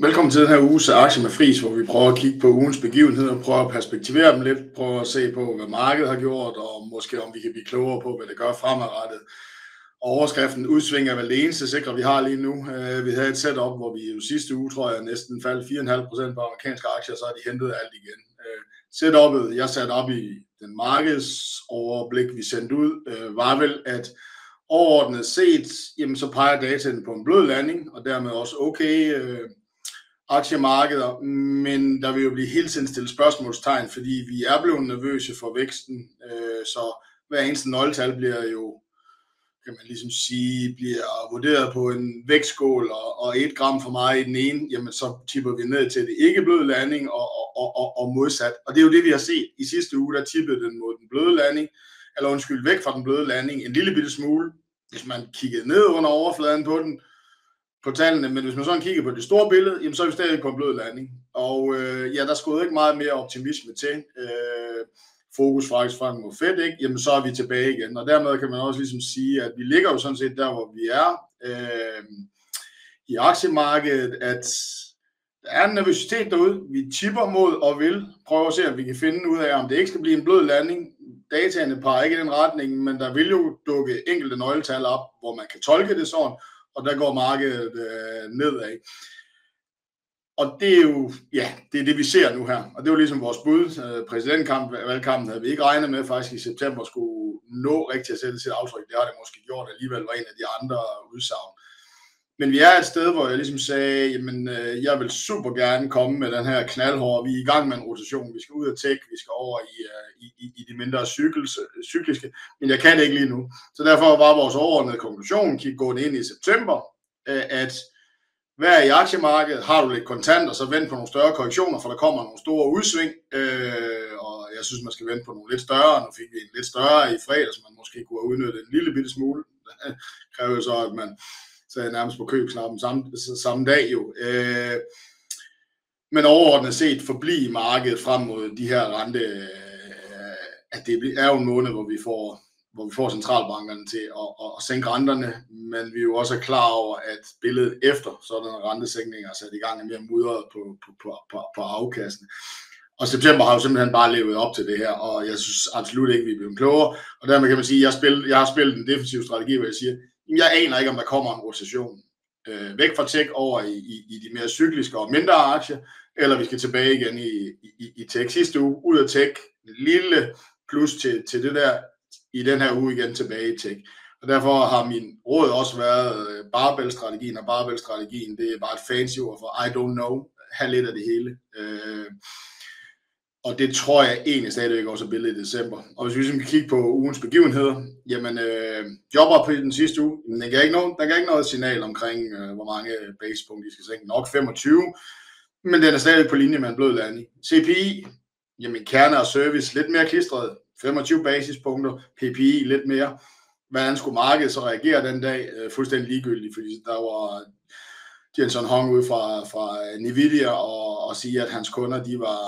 Velkommen til den her uges aktie med Fris, hvor vi prøver at kigge på ugens begivenheder, prøver at perspektivere dem lidt, prøver at se på, hvad markedet har gjort, og måske om vi kan blive klogere på, hvad det gør fremadrettet. Overskriften udsving er vel det eneste sikre, vi har lige nu. Øh, vi havde et setup, hvor vi jo sidste uge, tror jeg, næsten faldt 4,5% på amerikanske aktier, så har de hentet alt igen. Øh, setupet, jeg satte op i den markedsoverblik, vi sendte ud, øh, var vel, at overordnet set, jamen så peger dataen på en blød landing, og dermed også okay aktiemarkeder, men der vil jo blive hele tiden stillet spørgsmålstegn, fordi vi er blevet nervøse for væksten, øh, så hver eneste nøgletal bliver jo, kan man ligesom sige, bliver vurderet på en vægtskål, og et gram for meget i den ene, jamen så tipper vi ned til det ikke bløde landing, og modsat. Og det er jo det, vi har set i sidste uge, der tippede den mod den bløde landing, eller undskyld, væk fra den bløde landing en lille bitte smule, hvis man kiggede ned under overfladen på den, på tallene, men hvis man sådan kigger på det store billede, jamen så er vi stadig på en blød landing. Og øh, ja, der skulle ikke meget mere optimisme til. Øh, fokus faktisk frem mod Fed, ikke? Jamen så er vi tilbage igen, og dermed kan man også ligesom sige, at vi ligger jo sådan set der, hvor vi er øh, i aktiemarkedet, at der er en nervøsitet derude. Vi tipper mod og vil prøve at se, om vi kan finde ud af, om det ikke skal blive en blød landing. Dataene peger ikke i den retning, men der vil jo dukke enkelte nøgletal op, hvor man kan tolke det sådan, og der går markedet øh, nedad. Og det er jo, ja, det er det vi ser nu her, og det er jo ligesom vores bud. Øh, Præsidentvalgkampen havde vi ikke regnet med faktisk i september skulle nå rigtig at sætte sit aftryk. Det har det måske gjort alligevel, var en af de andre udsagn. Men vi er et sted, hvor jeg ligesom sagde, jamen øh, jeg vil super gerne komme med den her knaldhårde. Vi er i gang med en rotation. Vi skal ud af tech, vi skal over i øh, i i de mindre cykliske, men jeg kan det ikke lige nu. Så derfor var vores overordnede konklusion, gående ind i september, øh, at vær i aktiemarkedet, har du lidt kontanter, så vent på nogle større korrektioner, for der kommer nogle store udsving, og jeg synes, man skal vente på nogle lidt større. Nu fik vi en lidt større i fredags, så man måske kunne have udnyttet en lille bitte smule. Det kræver jo så, at man så jeg nærmest på købsknappen samme samme dag jo. Øh, men overordnet set forblive markedet frem mod de her rente, øh, at det er jo en måned, hvor vi får hvor vi får centralbankerne til at at sænke renterne, men vi er jo også klar over, at billedet efter sådanne rentesænkninger er sat i gang er mere mudret på på på på afkastene. Og september har jo simpelthen bare levet op til det her, og jeg synes absolut ikke, vi er blevet klogere. Og dermed kan man sige, at jeg har spillet en defensiv strategi, hvor jeg siger, jeg aner ikke, om der kommer en rotation øh, væk fra tech over i i, i de mere cykliske og mindre aktier, eller vi skal tilbage igen i i, i tech. Sidste uge ud af tech, lille plus til til det der, i den her uge igen tilbage i tech. Og derfor har min råd også været øh, barbell-strategien, og barbell-strategien, det er bare et fancy ord for I don't know, have lidt af det hele. Øh, og det tror jeg egentlig stadigvæk også er billedet i december. Og hvis vi ligesom kan kigge på ugens begivenheder, jamen øh, jobber på den sidste uge, men der kan ikke noget signal omkring, øh, hvor mange basepunkter de skal sænke, nok 25, men den er stadig på linje med en blød landing. CPI, jamen kerne og service lidt mere klistret, 25 basispunkter, PPI lidt mere. Hvordan skulle markedet så reagere den dag? Øh, fuldstændig ligegyldigt, fordi der var Jensen Hong ude fra Nvidia og sige, at hans kunder, de var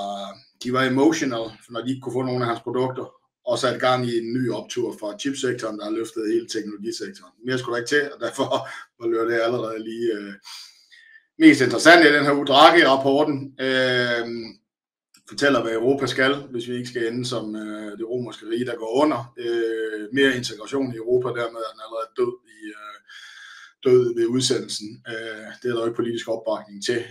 emotional, når de ikke kunne få nogle af hans produkter, og satte gang i en ny optur fra chipsektoren, der har løftet hele teknologisektoren. Mere skulle der ikke til, og derfor var det allerede lige øh, mest interessant i den her Udrake-rapporten. Øh, fortæller, hvad Europa skal, hvis vi ikke skal ende som øh, det romerske rige, der går under. Øh, mere integration i Europa, dermed er den allerede død ved udsendelsen. Det er der jo ikke politisk opbakning til.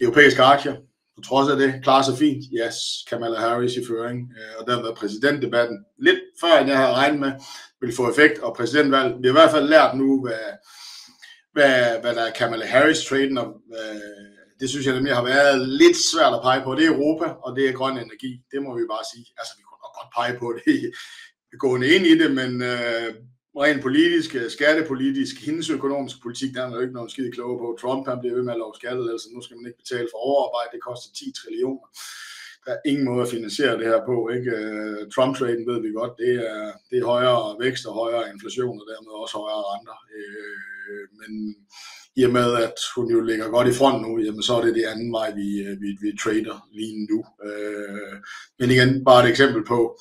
Europæiske aktier, på trods af det, klarer sig fint. Yes, Kamala Harris i føring, øh, og dermed præsidentdebatten lidt før, end jeg havde regnet med, ville få effekt, og præsidentvalget. Vi har i hvert fald lært nu, hvad der er Kamala Harris-traden, og øh, det synes jeg nemlig har været lidt svært at pege på. Det er Europa, og det er grøn energi. Det må vi bare sige. Altså, vi kunne nok godt pege på det gående ind i det, men øh, rent politisk, øh, skattepolitisk, hendes økonomiske politik, der er jo ikke noget skide kloge på. Trump, han bliver ved med at love skattelettelser. Nu skal man ikke betale for overarbejde. Det koster 10 trillioner. Der er ingen måde at finansiere det her på, ikke? Øh, Trump-traden ved vi godt, det er det højere vækst og højere inflation, og dermed også højere renter. Øh, men i og med, at hun jo ligger godt i front nu, jamen så er det det anden vej, vi trader lige nu. Men igen, bare et eksempel på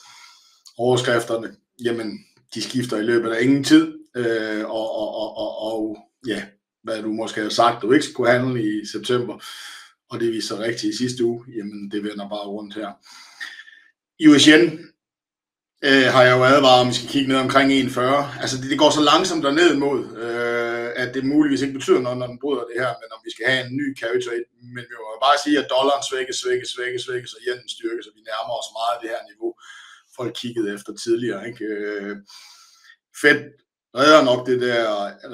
overskrifterne. Jamen, de skifter i løbet af ingen tid, øh, og og, og, og, og ja, hvad du måske har sagt, du ikke skulle handle i september, og det viser rigtigt i sidste uge, jamen det vender bare rundt her. I USN øh, har jeg jo advaret om, vi skal kigge ned omkring 1,40. Altså det, det går så langsomt derned mod, øh, at det muligvis ikke betyder noget, når den bryder det her, men om vi skal have en ny carry trade. Men vi må bare sige, at dollaren svækkes, svækkes, svækkes, svækkes, og yenen styrkes, så vi nærmer os meget af det her niveau, folk kiggede efter tidligere. Ikke? Øh, Fed redder nok det der,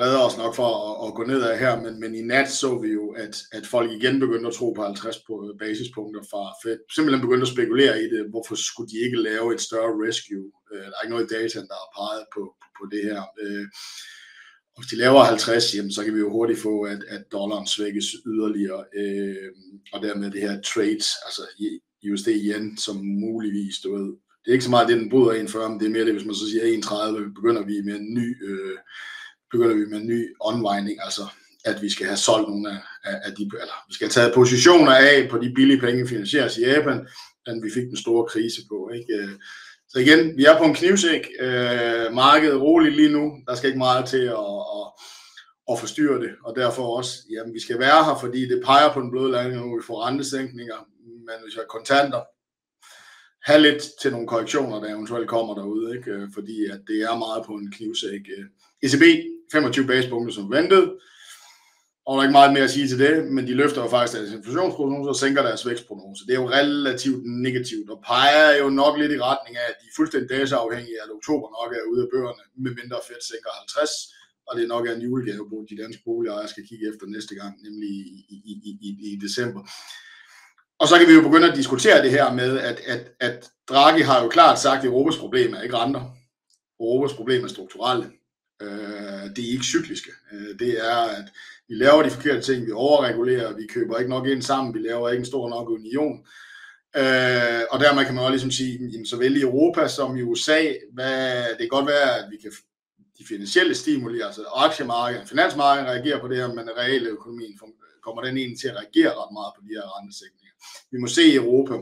redder os nok for at, at gå nedad her, men, men i nat så vi jo, at, at folk igen begyndte at tro på 50 øh, basispunkter fra Fed. Simpelthen begyndte at spekulere i det. Hvorfor skulle de ikke lave et større rescue? Øh, der er ikke noget data, der har peget på, på, på det her. Øh, og hvis de laver 50, jamen, så kan vi jo hurtigt få, at, at dollaren svækkes yderligere, øh, og dermed det her trade, altså USD igen, som muligvis, du ved, det er ikke så meget det, den bryder 1,40, men det er mere det, hvis man så siger 1,30, begynder vi med en ny, øh, begynder vi med en ny unwinding, altså at vi skal have solgt nogle af, af, af de, eller vi skal have taget positioner af på de billige penge, finansieres i Japan, den vi fik den store krise på. Ikke? Øh, så igen, vi er på en knivsæk. Øh, markedet er roligt lige nu. Der skal ikke meget til at, at, at forstyrre det, og derfor også, jamen vi skal være her, fordi det peger på den bløde landing, når vi får rentesænkninger, men hvis vi har kontanter, have lidt til nogle korrektioner, der eventuelt kommer derude, ikke? Øh, fordi at det er meget på en knivsæk. Øh, ECB, 25 basepunkter som ventet, og der er ikke meget mere at sige til det, men de løfter jo faktisk deres inflationsprognose og sænker deres vækstprognose. Det er jo relativt negativt, og peger jo nok lidt i retning af, at de er fuldstændig dataafhængige at oktober nok er ude af bøgerne, med mindre Fed sænker 50, og det er nok en julegave, hvor de danske boligejere skal kigge efter næste gang, nemlig i, i, i, i, i december. Og så kan vi jo begynde at diskutere det her med, at, at, at Draghi har jo klart sagt, at Europas problem er ikke renter. Europas problem er strukturelle. Øh, det er ikke cykliske. Øh, det er, at vi laver de forkerte ting, vi overregulerer, vi køber ikke nok ind sammen, vi laver ikke en stor nok union. Øh, og dermed kan man også ligesom sige, jamen, såvel i Europa som i USA, hvad, det kan godt være, at vi kan de finansielle stimuli, altså aktiemarkedet, finansmarkedet reagerer på det her, men reelle økonomien kommer den egentlig til at reagere ret meget på de her rentesænkninger. Vi må se i Europa,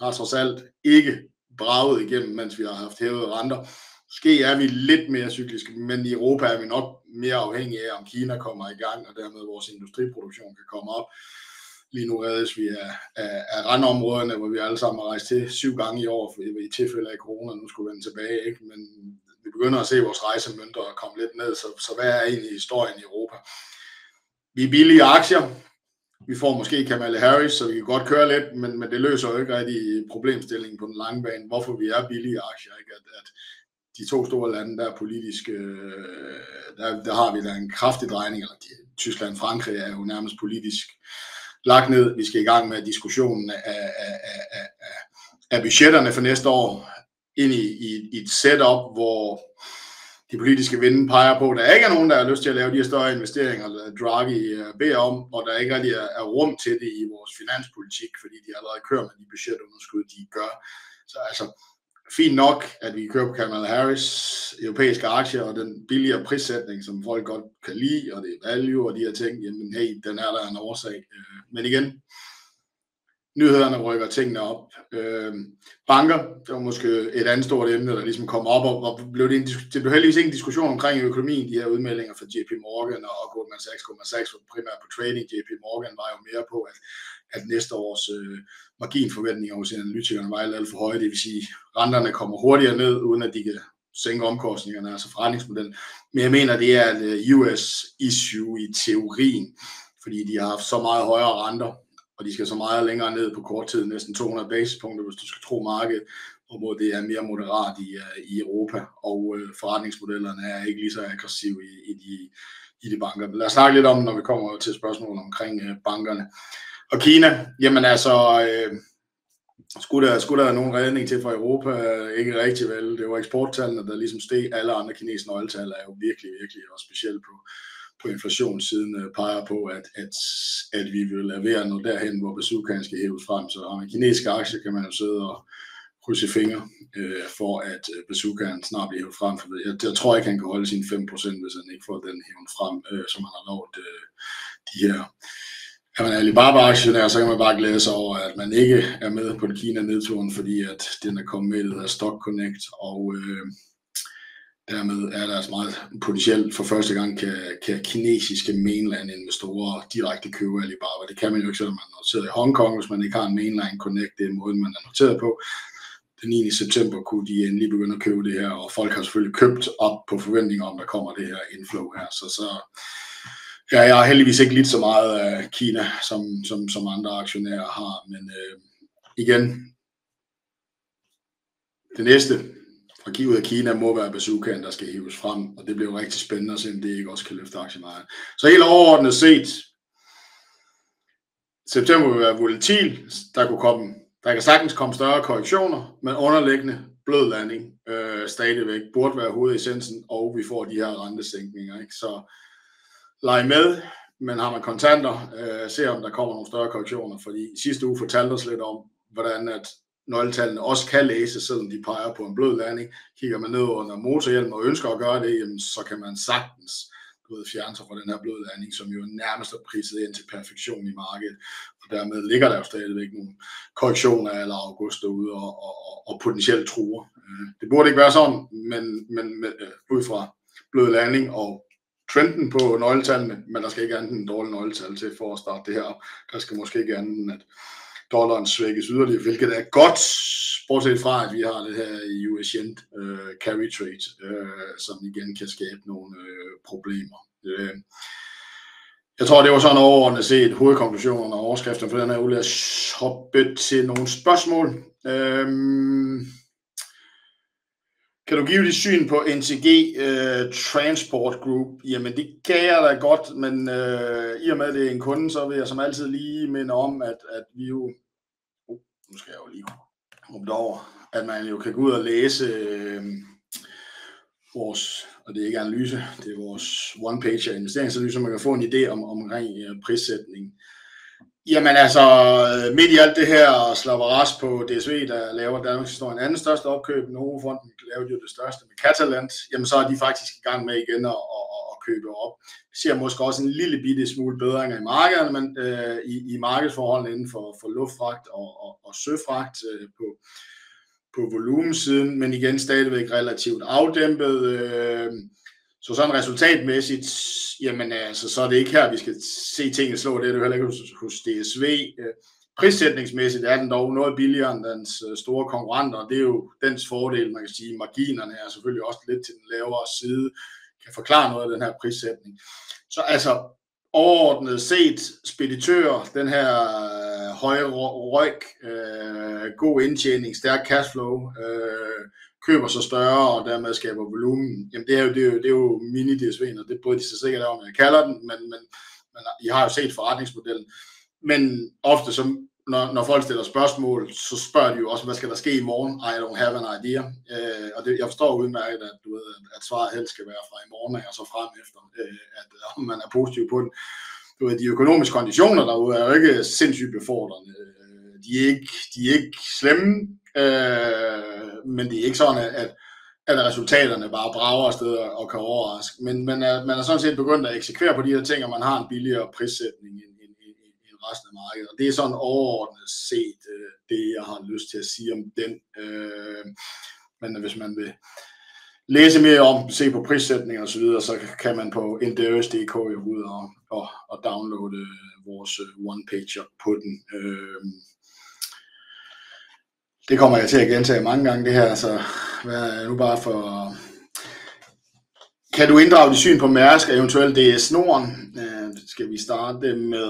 har trods alt ikke braget igennem, mens vi har haft hævet renter. Måske er vi lidt mere cykliske, men i Europa er vi nok mere afhængige af, om Kina kommer i gang, og dermed vores industriproduktion kan komme op. Lige nu reddes vi af, af, af randområderne, hvor vi alle sammen har rejst til syv gange i år, for i tilfælde af corona, nu skulle vi vende tilbage, ikke? men vi begynder at se vores rejsemønter komme lidt ned, så, så hvad er egentlig historien i Europa? Vi er billige aktier, vi får måske Kamala Harris, så vi kan godt køre lidt, men, men det løser jo ikke rigtig problemstillingen på den lange bane, hvorfor vi er billige aktier. Ikke? At, at de to store lande, der er politisk, øh, der, der har vi da en kraftig drejning, eller de, Tyskland og Frankrig er jo nærmest politisk lagt ned. Vi skal i gang med diskussionen af, af, af, af, af budgetterne for næste år ind i, i, i et setup, hvor de politiske vinde peger på, at der ikke er nogen, der har lyst til at lave de her større investeringer, der Draghi øh, beder om, og der ikke rigtig er, rum til det i vores finanspolitik, fordi de allerede kører med de budgetunderskud, de gør. Så altså, fint nok, at vi kører på Kamala Harris, europæiske aktier, og den billigere prissætning, som folk godt kan lide, og det er value og de her ting, jamen hey, den er der en årsag. Øh, men igen, nyhederne rykker tingene op. Øh, banker, det var måske et andet stort emne, der ligesom kom op, og, og blev det, en, det blev heldigvis ikke en diskussion omkring økonomien, de her udmeldinger fra JP Morgan og Goldman Sachs, Goldman Sachs var primært på trading, JP Morgan var jo mere på, at, at næste års øh, marginforventninger hos analytikerne var alt for høje, det vil sige, renterne kommer hurtigere ned, uden at de kan sænke omkostningerne, altså forretningsmodellen. Men jeg mener, det er et øh, US issue i teorien, fordi de har haft så meget højere renter, og de skal så meget længere ned på kort tid, næsten 200 basispunkter, hvis du skal tro markedet, og hvor det er mere moderat i, øh, i Europa, og øh, forretningsmodellerne er ikke lige så aggressive i, i, de, i de banker. Lad os snakke lidt om, når vi kommer til spørgsmålet omkring øh, bankerne. Og Kina, jamen altså, øh, skulle der, skulle der nogen redning til for Europa? Ikke rigtig vel. Det var eksporttallene, der ligesom steg. Alle andre kinesiske nøgletal er jo virkelig, virkelig og specielt på, på inflationssiden øh, peger på, at, at, at vi vil levere noget derhen, hvor bazookaen skal hæves frem. Så med kinesiske aktier kan man jo sidde og krydse fingre øh, for, at øh, bazookaen snart bliver hævet frem. For jeg, jeg tror ikke, han kan holde sine 5%, hvis han ikke får den hævet frem, øh, som han har lovet øh, de her. Er man Alibaba-aktionær, så kan man bare glæde sig over, at man ikke er med på den Kina-nedturen, fordi at den er kommet med af Stock Connect, og øh, Dermed er der altså meget potentielt for første gang kan, kan kinesiske mainland investorer direkte købe Alibaba. Det kan man jo ikke, selvom man er noteret i Hongkong, hvis man ikke har en mainland connect, det er måden, man er noteret på. Den 9. september kunne de endelig begynde at købe det her, og folk har selvfølgelig købt op på forventninger om, der kommer det her inflow her. Så, så ja, jeg har heldigvis ikke lidt så meget af Kina, som, som, som andre aktionærer har, men øh, igen, det næste fra ud af Kina må være bazookaen, der skal hives frem, og det bliver jo rigtig spændende at se, om det ikke også kan løfte aktiemarkedet. Så helt overordnet set, september vil være volatil, der kunne komme, der kan sagtens komme større korrektioner, men underliggende blød landing øh, stadigvæk burde være hovedessensen, og vi får de her rentesænkninger. Ikke? Så leg med, men har man kontanter, øh, se om der kommer nogle større korrektioner, fordi sidste uge fortalte os lidt om, hvordan at nøgletallene også kan læse, selvom de peger på en blød landing. Kigger man ned under motorhjelmen og ønsker at gøre det, jamen, så kan man sagtens du ved, fjerne sig fra den her bløde landing, som jo nærmest er priset ind til perfektion i markedet. Og dermed ligger der jo stadigvæk nogle korrektioner eller august derude og, og, og potentielt truer. Øh, det burde ikke være sådan, men, men med, øh, ud fra blød landing og trenden på nøgletallene, men der skal ikke andet en dårlig nøgletal til for at starte det her op. Der skal måske ikke andet end, at dollaren svækkes yderligere, hvilket er godt, bortset fra, at vi har det her i US yen uh, carry trade, uh, som igen kan skabe nogle uh, problemer. Uh, jeg tror, det var sådan overordnet set hovedkonklusionen og overskriften for den her uge. Lad os hoppe til nogle spørgsmål. Uh, kan du give dit syn på NTG uh, øh, Transport Group? Jamen det kan jeg da godt, men uh, i og med at det er en kunde, så vil jeg som altid lige minde om, at, at vi jo, uh, nu skal jeg jo lige hoppe over, at man jo kan gå ud og læse uh, vores, og det er ikke analyse, det er vores one-page investeringsanalyse, så man kan få en idé om omkring uh, prissætning. Jamen altså, øh, midt i alt det her slapperas på DSV, der laver Danmarks historie en anden største opkøb, Novofonden lavede jo det største med Catalant, jamen så er de faktisk i gang med igen at, at, at købe op. Vi ser måske også en lille bitte smule bedringer i markederne, men øh, i, i markedsforholdene inden for, for luftfragt og, og, og søfragt øh, på, på volumensiden, men igen stadigvæk relativt afdæmpet. Øh, så sådan resultatmæssigt, jamen altså, så er det ikke her, vi skal se tingene slå. Det er det heller ikke hos, hos DSV. Øh, prissætningsmæssigt er den dog noget billigere end dens øh, store konkurrenter, og det er jo dens fordel, man kan sige. Marginerne er selvfølgelig også lidt til den lavere side, kan forklare noget af den her prissætning. Så altså, overordnet set, speditør, den her øh, høje røg, øh, god indtjening, stærk cashflow, øh, køber så større og dermed skaber volumen, jamen det er jo, det er jo, det er jo mini DSV'en, og det bryder de sig sikkert om, jeg kalder den, men, men, men I har jo set forretningsmodellen. Men ofte, som, når, når folk stiller spørgsmål, så spørger de jo også, hvad skal der ske i morgen? I don't have an idea. Øh, og det, jeg forstår udmærket, at, du ved, at svaret helst skal være fra i morgen og så frem efter, øh, at øh, om man er positiv på den. Du ved, de økonomiske konditioner derude er jo ikke sindssygt befordrende. Øh, de er ikke, de er ikke slemme, øh, men det er ikke sådan, at, at, at resultaterne bare brager afsted og kan overraske. Men man er, øh, man er sådan set begyndt at eksekvere på de her ting, og man har en billigere prissætning end, end, end, end resten af markedet. Og det er sådan overordnet set øh, det, jeg har lyst til at sige om den. Øh, men hvis man vil læse mere om, se på prissætning og så videre, så kan man på nds.dk jo ud og, og, og downloade vores øh, one-pager på den. Øh, det kommer jeg til at gentage mange gange, det her, så hvad nu bare for... Kan du inddrage dit syn på Mærsk og eventuelt DS Norden? Øh, skal vi starte med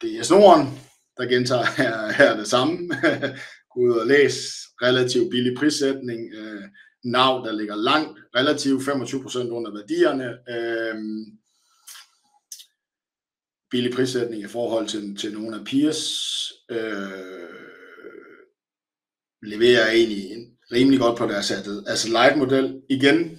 DS Norden, der gentager her, her det samme. Gå ud og læs relativt billig prissætning. Øh, NAV, der ligger langt, relativt 25% under værdierne. Øh, billig prissætning i forhold til, til nogle af peers. Øh, leverer egentlig rimelig godt på deres altså light-model igen.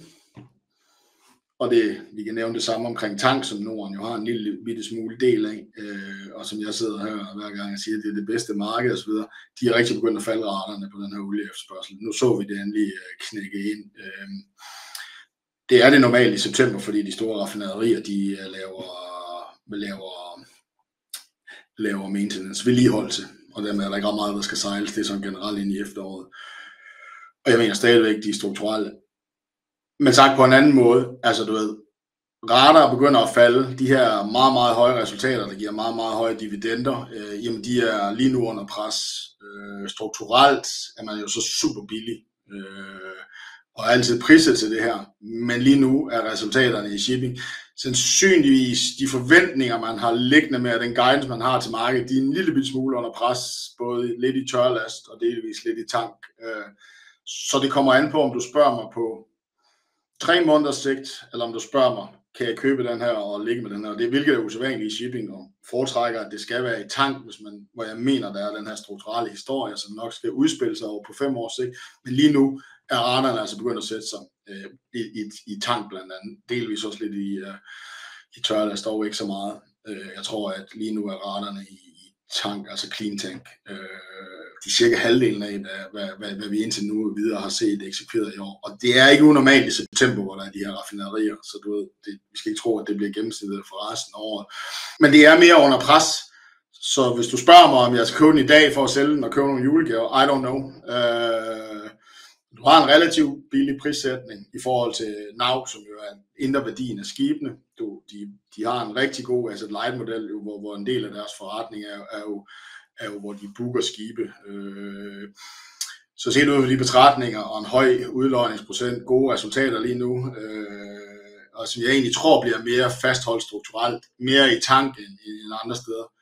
Og det, vi kan nævne det samme omkring tank, som Norden jo har en lille bitte smule del af, øh, og som jeg sidder her hver gang og siger, at det er det bedste marked osv., de er rigtig begyndt at falde raterne på den her olieefterspørgsel. Nu så vi det endelig øh, knække ind. Øh, det er det normalt i september, fordi de store raffinaderier, de øh, laver, laver, laver maintenance, vedligeholdelse og dermed er der ikke ret meget, der skal sejles. Det er sådan generelt ind i efteråret. Og jeg mener stadigvæk, de strukturelle Men sagt på en anden måde, altså du ved, radar begynder at falde, de her meget, meget høje resultater, der giver meget, meget høje dividender, øh, jamen de er lige nu under pres. Øh, strukturelt er man jo så super billig, øh, og er altid priset til det her, men lige nu er resultaterne i shipping sandsynligvis de forventninger, man har liggende med, og den guidance, man har til markedet, de er en lille smule under pres, både lidt i tørlast og delvis lidt i tank. Øh, så det kommer an på, om du spørger mig på tre måneders sigt, eller om du spørger mig, kan jeg købe den her og ligge med den her. Det er hvilket er usædvanligt i shipping, og foretrækker, at det skal være i tank, hvis man, hvor jeg mener, der er den her strukturelle historie, som nok skal udspille sig over på fem års sigt. Men lige nu er Arnerne altså begyndt at sætte sig øh, i, i, i tank blandt andet. Delvis også lidt i, øh, i tørlast, står ikke så meget. Øh, jeg tror, at lige nu er raterne i, i tank, altså clean tank, Øh, de cirka halvdelen af, hvad, hvad, hvad, hvad vi indtil nu videre har set eksekveret i år. Og det er ikke unormalt i september, hvor der er de her raffinaderier, så du ved, det, vi skal ikke tro, at det bliver gennemsnittet for resten af året. Men det er mere under pres, så hvis du spørger mig, om jeg skal købe den i dag for at sælge den og købe nogle julegaver, I don't know. Øh, du har en relativt billig prissætning i forhold til NAV, som jo er indre værdien af skibene. Du, de, de har en rigtig god asset light model, hvor, hvor en del af deres forretning er, er jo er jo, hvor de booker skibe. Øh, så set ud af de betragtninger og en høj udløjningsprocent, gode resultater lige nu, øh, og som jeg egentlig tror bliver mere fastholdt strukturelt, mere i tanken end andre steder.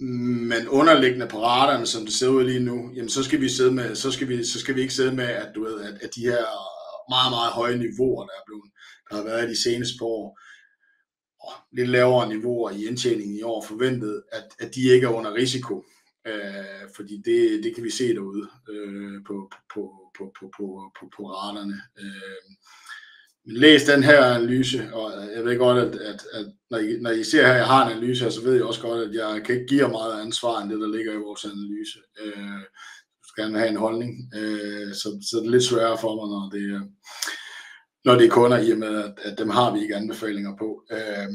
Men underliggende på raderne, som det ser ud lige nu, jamen så skal vi sidde med, så skal vi, så skal vi ikke sidde med, at du ved, at, at de her meget, meget høje niveauer, der er blevet, der har været de seneste par år, lidt lavere niveauer i indtjeningen i år forventet, at, at de ikke er under risiko. Øh, fordi det, det kan vi se derude øh, på, på, på, på, på, på, på raderne. Øh, læs den her analyse, og jeg ved godt, at, at, at når, I, når I ser her, at jeg har en analyse her, så ved jeg også godt, at jeg kan ikke give jer meget ansvar end det, der ligger i vores analyse. Øh, du skal gerne have en holdning, øh, så, så det er lidt sværere for mig, når det er når det er kunder, i og med, at, at dem har vi ikke anbefalinger på. Øh,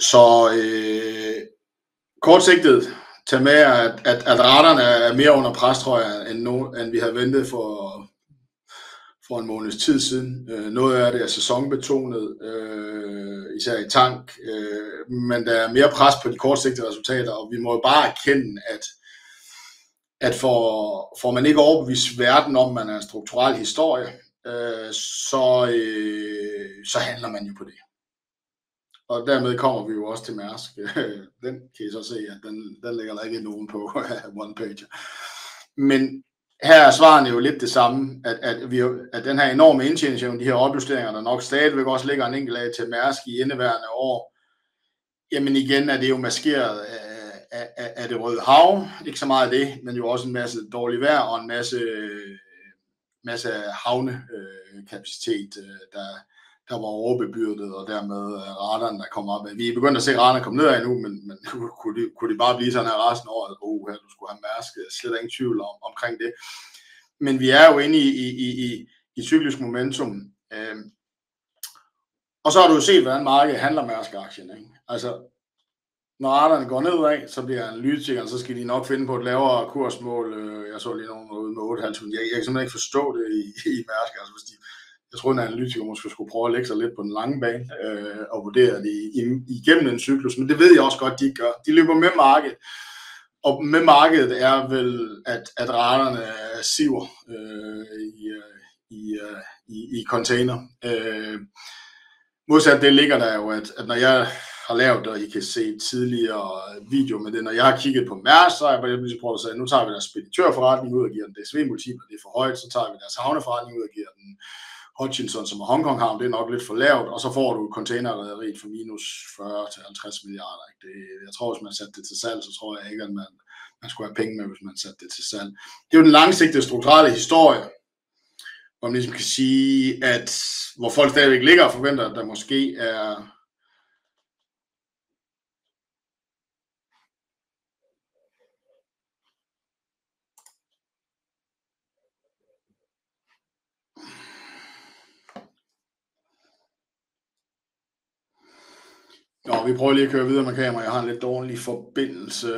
så øh, kortsigtet, tag med, at, at, at retterne er mere under pres, tror jeg, end, no, end vi havde ventet for, for en måneds tid siden. Øh, noget af det er sæsonbetonet, øh, især i tank, øh, men der er mere pres på de kortsigtede resultater, og vi må jo bare erkende, at at får, får man ikke overbevist verden om, man er en strukturel historie, øh, så, øh, så handler man jo på det. Og dermed kommer vi jo også til Mærsk. den kan I så se, at den, den ligger der ikke nogen på one page. Men her er svarene jo lidt det samme, at, at, vi, at den her enorme indtjening, de her opjusteringer, der nok stadigvæk også ligger en enkelt af til Mærsk i indeværende år, jamen igen er det jo maskeret af, af, af, af det røde hav, ikke så meget af det, men jo også en masse dårlig vejr og en masse masse havnekapacitet, øh, der, der var overbebyrdet, og dermed uh, radaren, der kom op. Vi er begyndt at se radaren komme nedad nu, men, men kunne, de, kunne de bare blive sådan her resten af året? Oh, her, du skulle have mærsk. Slet ingen tvivl om, omkring det. Men vi er jo inde i, i, i, i, i cyklisk momentum. Øhm, og så har du jo set, hvordan markedet handler Mærsk-aktien. Ikke? Altså, når arterne går nedad, så bliver analytikeren, så skal de nok finde på et lavere kursmål. Øh, jeg så lige nogen ude med 8,5. Jeg, jeg kan simpelthen ikke forstå det i, i Mærsk. Altså, hvis de, jeg tror, en analytiker måske skulle prøve at lægge sig lidt på den lange bane øh, og vurdere det igennem en cyklus, men det ved jeg også godt, de ikke gør. De løber med markedet, og med markedet er vel, at, at raterne siver øh, i, øh, i, øh, i, i container. Øh, modsat det ligger der jo, at, at når jeg har lavet, og I kan se tidligere video med det. Når jeg har kigget på Mærs, så har jeg bare lige prøvet at sige, nu tager vi deres speditørforretning ud og giver den DSV-multiple, det er for højt, så tager vi deres havneforretning ud og giver den Hutchinson, som er Hongkong havn, det er nok lidt for lavt, og så får du containerrederiet for minus 40-50 milliarder. Ikke? Det, jeg tror, hvis man satte det til salg, så tror jeg ikke, at man, man skulle have penge med, hvis man satte det til salg. Det er jo den langsigtede strukturelle historie, hvor man ligesom kan sige, at hvor folk stadigvæk ligger og forventer, at der måske er Vi prøver lige at køre videre med kamera. Jeg har en lidt dårlig forbindelse.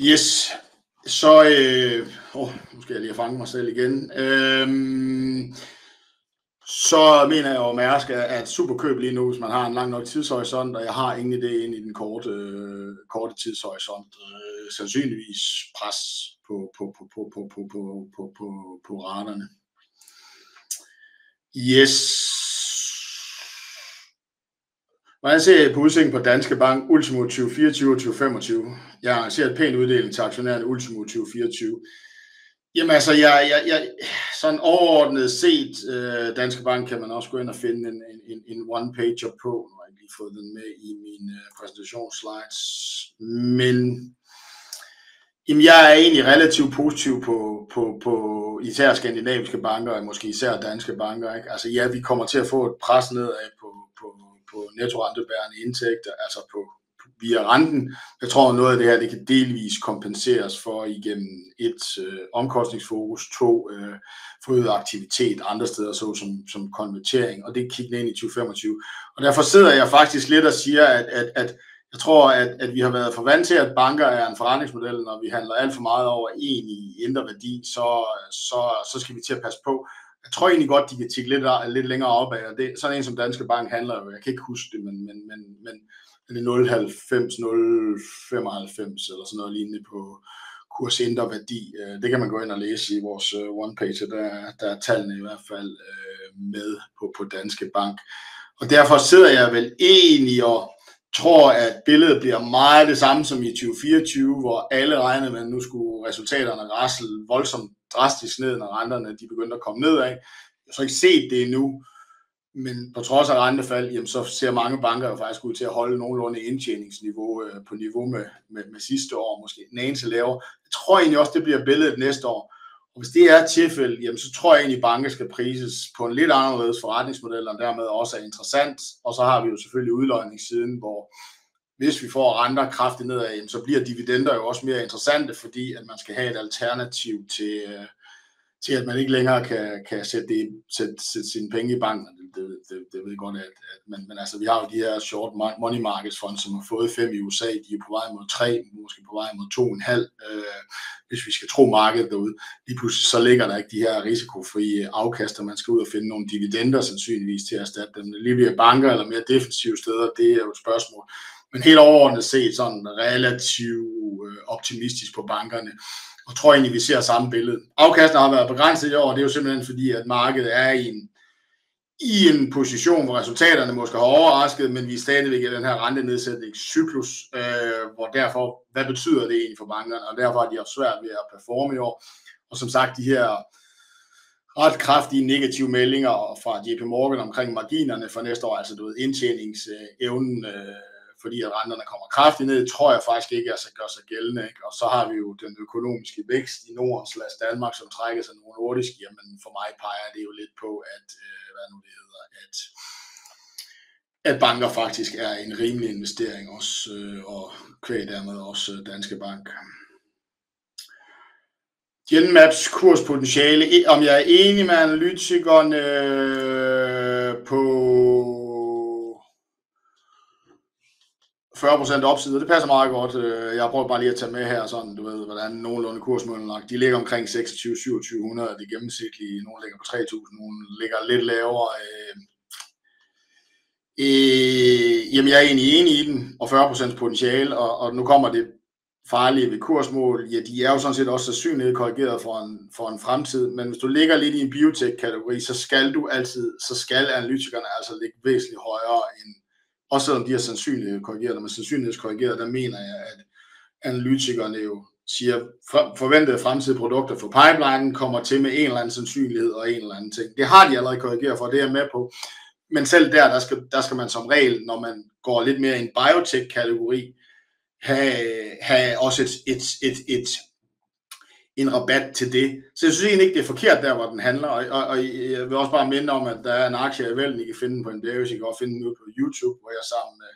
Yes, så... Øh, oh, nu skal jeg lige fange mig selv igen. Øh, så mener jeg jo, at Mærsk er et superkøb lige nu, hvis man har en lang nok tidshorisont, og jeg har ingen idé ind i den korte, øh, korte tidshorisont. Øh, Øh, sandsynligvis pres på, på, på, på, på, på, på, på, på, på raderne. Yes. Hvordan ser jeg på udsigten på Danske Bank ultimo 2024 og 2025? Jeg ser et pænt uddeling til aktionærerne ultimo 2024. Jamen altså, jeg, jeg, jeg, sådan overordnet set, øh, Danske Bank kan man også gå ind og finde en, en, en one-pager på. Nu har jeg lige fået den med i mine øh, præsentationsslides. Men jamen, jeg er egentlig relativt positiv på, på, på især skandinaviske banker, og måske især danske banker. Ikke? Altså ja, vi kommer til at få et pres nedad på, på, på nettorentebærende indtægter, altså på, via renten. Jeg tror, noget af det her det kan delvis kompenseres for igennem et øh, omkostningsfokus, to øh, forøget aktivitet andre steder, så som, som konvertering, og det kigger ind i 2025. Og derfor sidder jeg faktisk lidt og siger, at, at, at jeg tror, at, at vi har været for vant til, at banker er en forretningsmodel, når vi handler alt for meget over en i indre værdi, så, så, så skal vi til at passe på. Jeg tror egentlig godt, de kan tikke lidt, lidt længere op af, og det, sådan en som Danske Bank handler jo, jeg kan ikke huske det, men, men, men, men er det 0,90, 0,95 eller sådan noget lignende på kurs indre værdi. Øh, det kan man gå ind og læse i vores øh, one-page, der, der er tallene i hvert fald øh, med på, på Danske Bank. Og derfor sidder jeg vel egentlig og tror, at billedet bliver meget det samme som i 2024, hvor alle regnede med, at nu skulle resultaterne rasle voldsomt drastisk ned, når renterne de begyndte at komme nedad. Jeg har så ikke set det endnu, men på trods af rentefald, jamen, så ser mange banker jo faktisk ud til at holde nogenlunde indtjeningsniveau øh, på niveau med, med, med sidste år, måske den eneste lavere. Jeg tror egentlig også, det bliver billedet næste år. Og hvis det er tilfældet, jamen, så tror jeg egentlig, at banker skal prises på en lidt anderledes forretningsmodel, og dermed også er interessant. Og så har vi jo selvfølgelig udløjningssiden, hvor hvis vi får renter kraftigt nedad, jamen, så bliver dividender jo også mere interessante, fordi at man skal have et alternativ til, øh, til at man ikke længere kan, kan sætte, det, sætte, sætte sine penge i banken. Det, det, det, det ved jeg godt, at, at men, men altså, vi har jo de her short money markets fund, som har fået fem i USA, de er på vej mod tre, måske på vej mod to og en halv, øh, hvis vi skal tro markedet derude. Lige pludselig så ligger der ikke de her risikofrie afkaster, man skal ud og finde nogle dividender sandsynligvis til at erstatte dem. Lige via banker eller mere defensive steder, det er jo et spørgsmål. Men helt overordnet set sådan relativt øh, optimistisk på bankerne og tror egentlig, vi ser samme billede. Afkastene har været begrænset i år, og det er jo simpelthen fordi, at markedet er i en, i en position, hvor resultaterne måske har overrasket, men vi er stadigvæk i den her rentenedsætningscyklus, øh, hvor derfor, hvad betyder det egentlig for bankerne, og derfor har de haft svært ved at performe i år. Og som sagt, de her ret kraftige negative meldinger fra JP Morgan omkring marginerne for næste år, altså du ved, indtjeningsevnen øh, fordi at renterne kommer kraftigt ned, tror jeg faktisk ikke, at det gør sig gældende. Ikke? Og så har vi jo den økonomiske vækst i Norden slags Danmark, som trækker sig nogle nordisk. Jamen for mig peger det jo lidt på, at, øh, hvad nu det hedder, at, at banker faktisk er en rimelig investering også, øh, og kvæg dermed også Danske Bank. Genmaps kurspotentiale, e, om jeg er enig med analytikerne øh, på 40% opside, det passer meget godt. Øh, jeg prøver bare lige at tage med her, sådan, du ved, hvordan nogenlunde kursmålen lagt. De ligger omkring 26-2700, det gennemsnitlige. Nogle ligger på 3000, nogle ligger lidt lavere. Øh, øh, jamen, jeg er egentlig enig i den, og 40% potentiale, og, og nu kommer det farlige ved kursmål, ja, de er jo sådan set også sandsynligt korrigeret for en, for en fremtid, men hvis du ligger lidt i en biotech-kategori, så skal du altid, så skal analytikerne altså ligge væsentligt højere end, også selvom de er sandsynligt korrigeret, men sandsynlighedskorrigeret, der mener jeg, at analytikerne jo siger, forventede fremtidige produkter for pipeline kommer til med en eller anden sandsynlighed og en eller anden ting. Det har de allerede korrigeret for, det er jeg med på. Men selv der, der skal, der skal man som regel, når man går lidt mere i en biotech-kategori, have, have også et, et, et, et, en rabat til det. Så jeg synes egentlig ikke, det er forkert der, hvor den handler. Og, og, og jeg vil også bare minde om, at der er en aktie i Vælden, I kan finde på en Berries. I kan også finde den på YouTube, hvor jeg er sammen med,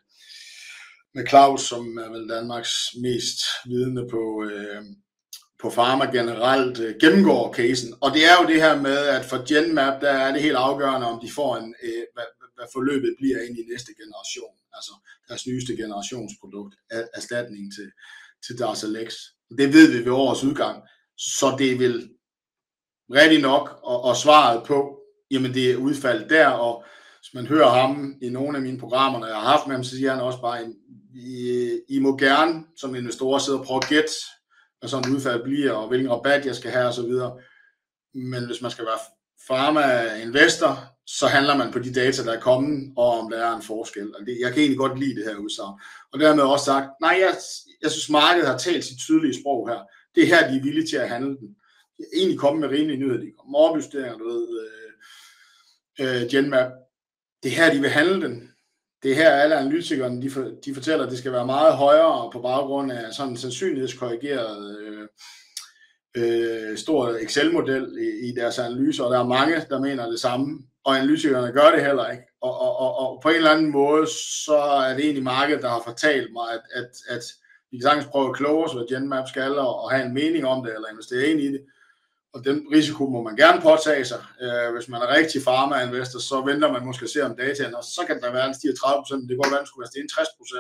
med Claus, som er vel Danmarks mest vidende på, øh, på Pharma generelt, øh, gennemgår casen. Og det er jo det her med, at for Genmap, der er det helt afgørende, om de får en, øh, hvad, hvad forløbet bliver ind i næste generation. Altså deres nyeste generationsprodukt, erstatning til, til Darzalex Det ved vi ved årets udgang. Så det er vel rigtig nok, og, og svaret på, jamen det er udfaldet der, og hvis man hører ham i nogle af mine programmer, når jeg har haft med ham, så siger han også bare, I, I må gerne som investorer sidde og prøve at gætte, hvad sådan et udfald bliver, og hvilken rabat jeg skal have osv. Men hvis man skal være pharma-investor, så handler man på de data, der er kommet, og om der er en forskel. Og det, jeg kan egentlig godt lide det her udsagn. Og dermed også sagt, nej, jeg, jeg synes, markedet har talt sit tydelige sprog her. Det er her, de er villige til at handle den. De er egentlig kommet med rimelige nyheder. De kommer med opjusteringer, du ved, øh, øh, Genmap. Det er her, de vil handle den. Det er her, alle analytikerne, de, for, de fortæller, at det skal være meget højere på baggrund af sådan en sandsynlighedskorrigeret øh, øh, stor Excel-model i, i deres analyser, og der er mange, der mener det samme og analytikerne gør det heller ikke. Og, og, og, og på en eller anden måde, så er det egentlig markedet, der har fortalt mig, at, at, at vi kan sagtens prøve at kloge os, hvad Genmap skal, og, og have en mening om det, eller investere ind i det. Og den risiko må man gerne påtage sig. Øh, hvis man er rigtig pharma-investor, så venter man måske at se om dataen, og så kan der være en stiger 30% det kan godt være, at den skulle være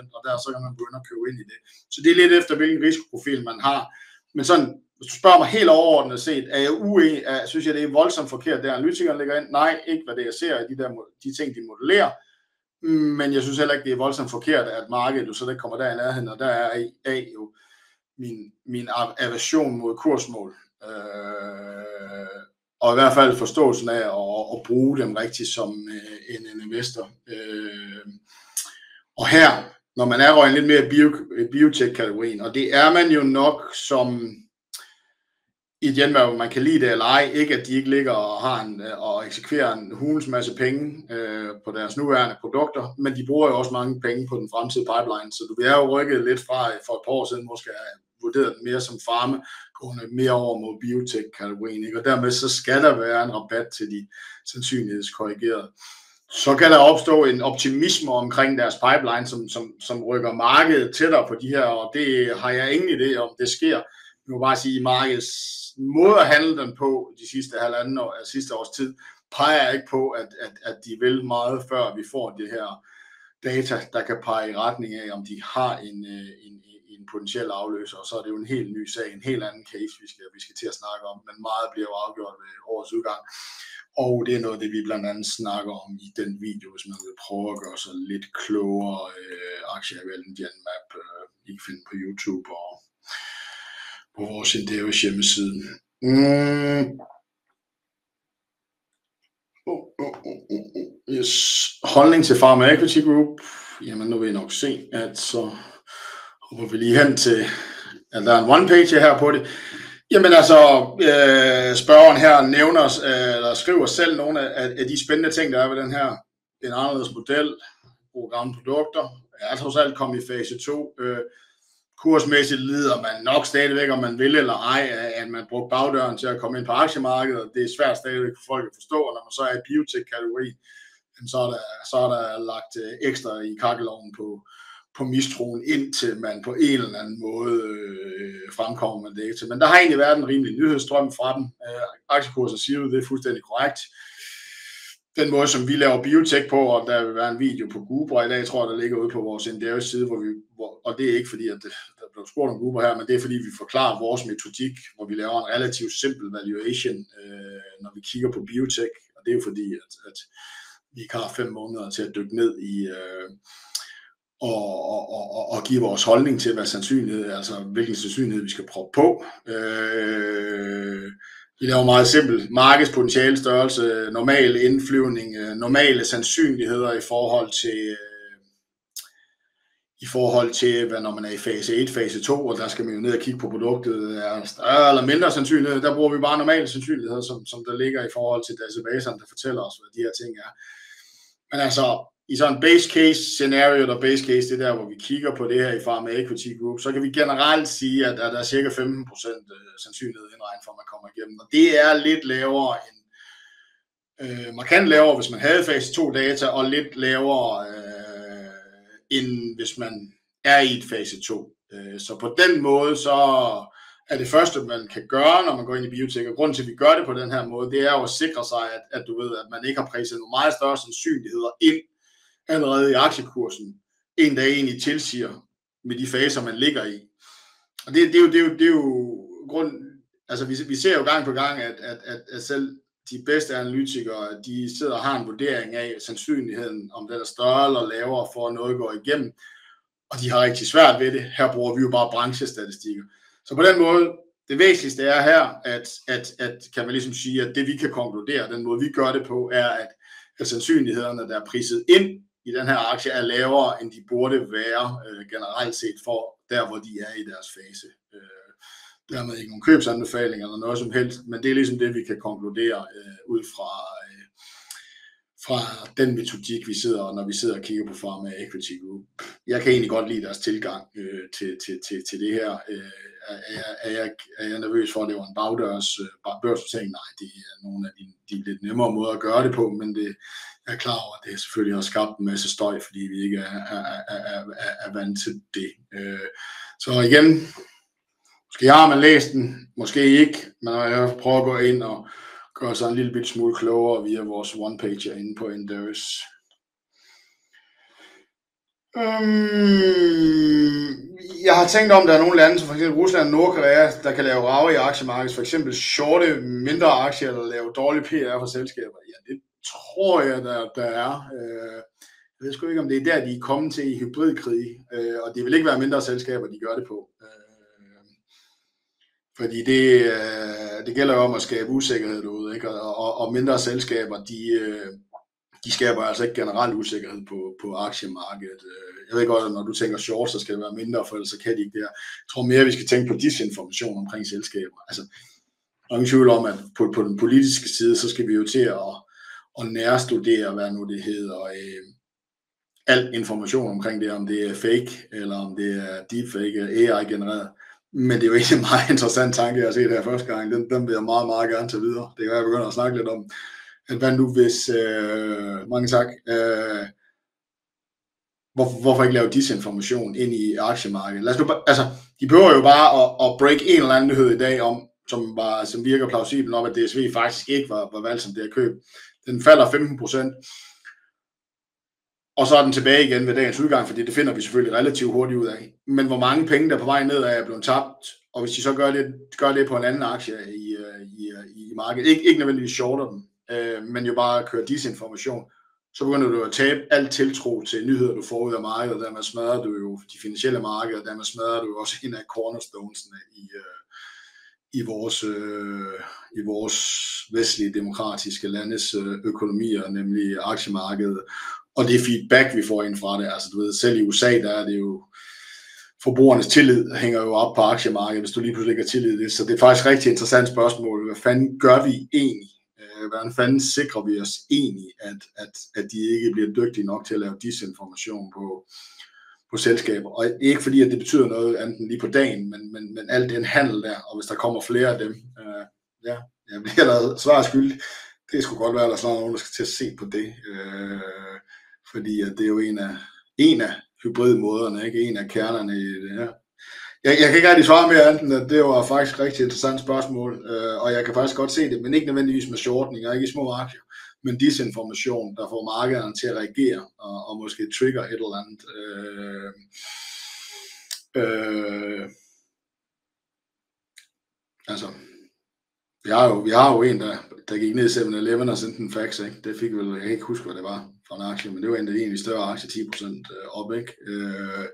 60% og der så kan man begynde at købe ind i det. Så det er lidt efter, hvilken risikoprofil man har. Men sådan hvis du spørger mig helt overordnet set, er jeg uenig, er, synes jeg, det er voldsomt forkert, det analytikeren ligger ind? Nej, ikke hvad det jeg ser i de, der, de ting, de modellerer. Men jeg synes heller ikke, det er voldsomt forkert, at markedet jo så det kommer der i nærheden, og der er A jo min, min aversion mod kursmål. Øh, og i hvert fald forståelsen af at, at bruge dem rigtigt som øh, en, en investor. Øh, og her, når man er røget lidt mere bio, biotech-kategorien, og det er man jo nok som i Genværv, man kan lide det eller ej, ikke at de ikke ligger og har en, øh, og eksekverer en hulens masse penge øh, på deres nuværende produkter, men de bruger jo også mange penge på den fremtidige pipeline, så du bliver jo rykket lidt fra øh, for et par år siden, måske have vurderet den mere som farme, gående mere over mod biotech-kategorien, ikke? og dermed så skal der være en rabat til de sandsynlighedskorrigerede. Så kan der opstå en optimisme omkring deres pipeline, som, som, som rykker markedet tættere på de her, og det har jeg ingen idé om, det sker. Jeg må bare sige, at markedet måde at handle den på de sidste halvanden år, altså sidste års tid, peger ikke på, at, at, at de vil meget, før vi får det her data, der kan pege i retning af, om de har en, øh, en, en potentiel afløser, og så er det jo en helt ny sag, en helt anden case, vi skal, vi skal til at snakke om, men meget bliver jo afgjort ved årets udgang. Og det er noget det, vi blandt andet snakker om i den video, hvis man vil prøve at gøre sig lidt klogere øh, aktier i Genmap. Øh, I kan finde på YouTube og på vores Endeavors hjemmeside. Mm. Oh oh oh, oh, oh, oh, yes. Holdning til Pharma Equity Group. Jamen, nu vil I nok se, at så hopper vi lige hen til, at der er en one-page her på det. Jamen altså, øh, spørgeren her nævner, øh, eller skriver selv nogle af, af de spændende ting, der er ved den her. En anderledes model, gode gamle produkter, er trods alt kommet i fase 2. Øh, kursmæssigt lider man nok stadigvæk, om man vil eller ej, at man brugte bagdøren til at komme ind på aktiemarkedet. Det er svært stadigvæk for folk at forstå, og når man så er i biotech-kategori, så er, der, så er der lagt øh, ekstra i kakkeloven på, på mistroen, indtil man på en eller anden måde øh, fremkommer med det. Men der har egentlig været en rimelig nyhedsstrøm fra dem. Øh, aktiekurser siger jo, det er fuldstændig korrekt den måde, som vi laver biotech på, og der vil være en video på Google i dag, tror jeg, der ligger ude på vores Endeavor side, hvor vi, hvor, og det er ikke fordi, at blevet spurgt om Uber her, men det er fordi, vi forklarer vores metodik, hvor vi laver en relativt simpel valuation, øh, når vi kigger på biotech, og det er jo fordi, at, at vi ikke har fem måneder til at dykke ned i øh, og, og, og, og give vores holdning til, hvad sandsynlighed, altså hvilken sandsynlighed vi skal prøve på. Øh, vi laver meget simpelt. Markedspotentiale størrelse, normal indflyvning, øh, normale sandsynligheder i forhold til øh, i forhold til, hvad når man er i fase 1, fase 2, og der skal man jo ned og kigge på produktet, er større eller mindre sandsynlighed. Der bruger vi bare normale sandsynligheder, som, som der ligger i forhold til databaserne, der fortæller os, hvad de her ting er. Men altså, i sådan en base case scenario, der base case, det der, hvor vi kigger på det her i Pharma Equity Group, så kan vi generelt sige, at der er cirka 15% øh, sandsynlighed indregnet for, at man kommer igennem. Og det er lidt lavere end, øh, markant lavere, hvis man havde fase 2 data, og lidt lavere, øh, end hvis man er i et fase 2. Øh, så på den måde, så er det første, man kan gøre, når man går ind i biotek, og grunden til, at vi gør det på den her måde, det er jo at sikre sig, at, at du ved, at man ikke har præset nogle meget større sandsynligheder ind allerede i aktiekursen, end der egentlig tilsiger med de faser, man ligger i. og det, det, er jo, det, er jo, det er jo grund, altså vi, vi ser jo gang på gang, at, at, at, at selv de bedste analytikere, de sidder og har en vurdering af sandsynligheden, om den er større eller lavere for, at noget går igennem, og de har rigtig svært ved det. Her bruger vi jo bare branchestatistikker. Så på den måde, det væsentligste er her, at, at, at kan man ligesom sige, at det vi kan konkludere, den måde vi gør det på, er, at, at sandsynlighederne, der er priset ind i den her aktie, er lavere, end de burde være øh, generelt set for der, hvor de er i deres fase. Øh, dermed ikke nogen købsanbefalinger eller noget som helst, men det er ligesom det, vi kan konkludere øh, ud fra, øh, fra den metodik, vi sidder, når vi sidder og kigger på Pharma Equity Group. Jeg kan egentlig godt lide deres tilgang øh, til, til, til, til det her. Øh, er, jeg, er, jeg, er jeg nervøs for, at det var en bagdørs øh, børsnotering? Nej, det er nogle af de, de lidt nemmere måder at gøre det på, men det, jeg er klar over, at det selvfølgelig har skabt en masse støj, fordi vi ikke er, er, er, er, er vant til det. Øh, så igen, Måske har man læst den, måske ikke, men jeg prøver at gå ind og gøre sig en lille bit smule klogere via vores one-pager inde på Inderis. Øhm, jeg har tænkt om, der er nogle lande, som f.eks. Rusland og Nordkorea, der kan lave rave i aktiemarkedet, for eksempel shorte mindre aktier eller lave dårlig PR for selskaber. Ja, det tror jeg, der, der er. Øh, jeg ved sgu ikke, om det er der, de er kommet til i hybridkrig, øh, og det vil ikke være mindre selskaber, de gør det på. Øh, fordi det, øh, det gælder jo om at skabe usikkerhed derude, ikke? Og, og, og mindre selskaber, de, øh, de skaber altså ikke generelt usikkerhed på, på aktiemarkedet. Øh, jeg ved godt, at når du tænker short, så skal det være mindre, for ellers så kan de ikke det Jeg tror mere, vi skal tænke på disinformation omkring selskaber. Altså, der er ingen tvivl om, at på, på den politiske side, så skal vi jo til at, at nærstudere, hvad nu det hedder, øh, al information omkring det, om det er fake, eller om det er deepfake, AI-genereret. Men det er jo egentlig en meget interessant tanke, jeg har set her første gang. Den, den vil jeg meget, meget gerne tage videre. Det kan jeg begynder at snakke lidt om, at hvad nu hvis, øh, mange tak, øh, hvor, hvorfor ikke lave disinformation ind i aktiemarkedet? Lad os nu, altså, de behøver jo bare at, at break en eller anden nyhed i dag om, som, var, som virker plausibel om, at DSV faktisk ikke var, var valgt som det her køb. Den falder 15 procent. Og så er den tilbage igen ved dagens udgang, fordi det finder vi selvfølgelig relativt hurtigt ud af. Men hvor mange penge, der på vej ned er blevet tabt, og hvis de så gør det, gør det på en anden aktie i, øh, i, øh, i markedet, ikke, ikke nødvendigvis shorter den, øh, men jo bare kører disinformation, så begynder du at tabe alt tiltro til nyheder, du får ud af markedet, og dermed smadrer du jo de finansielle markeder, og dermed smadrer du jo også en af cornerstonesene i, øh, i vores, øh, i vores vestlige demokratiske landes øh, økonomier, nemlig aktiemarkedet og det feedback, vi får ind fra det. Altså, du ved, selv i USA, der er det jo, forbrugernes tillid hænger jo op på aktiemarkedet, hvis du lige pludselig ikke har tillid det. Så det er faktisk et rigtig interessant spørgsmål. Hvad fanden gør vi egentlig? Øh, hvordan fanden sikrer vi os egentlig, at, at, at de ikke bliver dygtige nok til at lave disinformation på, på selskaber? Og ikke fordi, at det betyder noget andet end lige på dagen, men, men, men alt den handel der, og hvis der kommer flere af dem, øh, ja, jeg bliver da svar skyldig. Det skulle godt være, at der er nogen, der skal til at se på det. Øh, fordi at det er jo en af, en af hybridmåderne, ikke en af kernerne i det her. Jeg, jeg kan ikke rigtig svare mere andet, at det var faktisk et rigtig interessant spørgsmål, øh, og jeg kan faktisk godt se det, men ikke nødvendigvis med shortning, og ikke i små aktier, men disinformation, der får markederne til at reagere, og, og måske trigger et eller andet. Øh, øh, altså, vi har jo, vi har jo en, der, der gik ned i 7-Eleven og sendte en fax, ikke? Det fik vel, jeg kan ikke huske, hvad det var for en aktie, men det var en af de egentlig større aktier, 10% øh, op, ikke? Øh,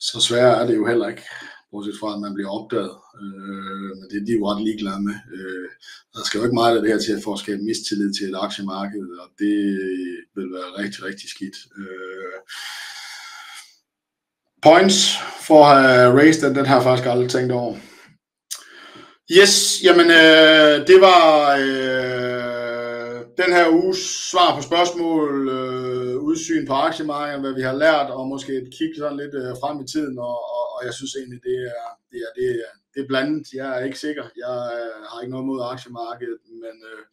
så svært er det jo heller ikke, bortset fra, at man bliver opdaget. Øh, men det er de jo ret ligeglade med. Øh, der skal jo ikke meget af det her til for at skabe mistillid til et aktiemarked, og det vil være rigtig, rigtig skidt. Øh, points for at have raised den, den har jeg faktisk aldrig tænkt over. Yes, jamen øh, det var øh, den her uges svar på spørgsmål, øh, udsyn på aktiemarkedet, hvad vi har lært, og måske et kig sådan lidt øh, frem i tiden, og, og, og jeg synes egentlig, det er, det, er, det, er, det er blandet. Jeg er ikke sikker. Jeg øh, har ikke noget mod aktiemarkedet, men øh,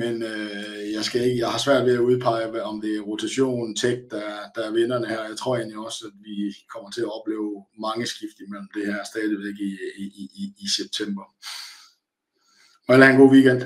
men øh, jeg, skal ikke, jeg har svært ved at udpege, om det er rotation, tech, der, der er vinderne her. Jeg tror egentlig også, at vi kommer til at opleve mange skift imellem det her stadigvæk i, i, i, i september. Og have en god weekend.